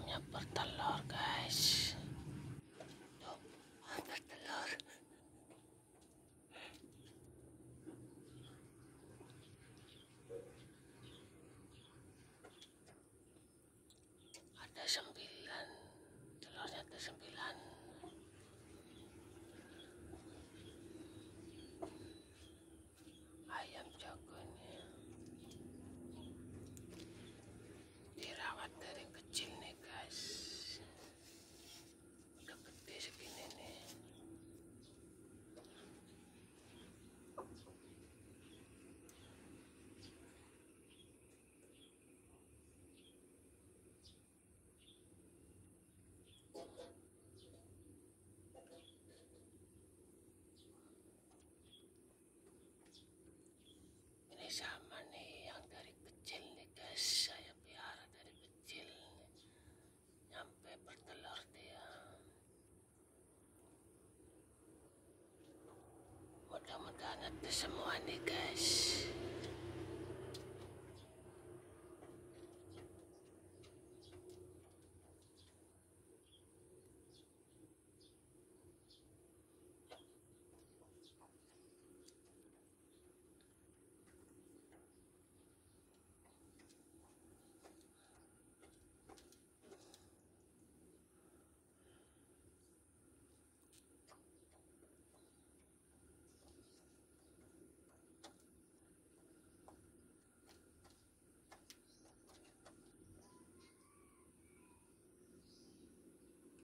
ayamnya bertelur guys. Ada sembilan. Telurnya ada sembilan. semua nih guys.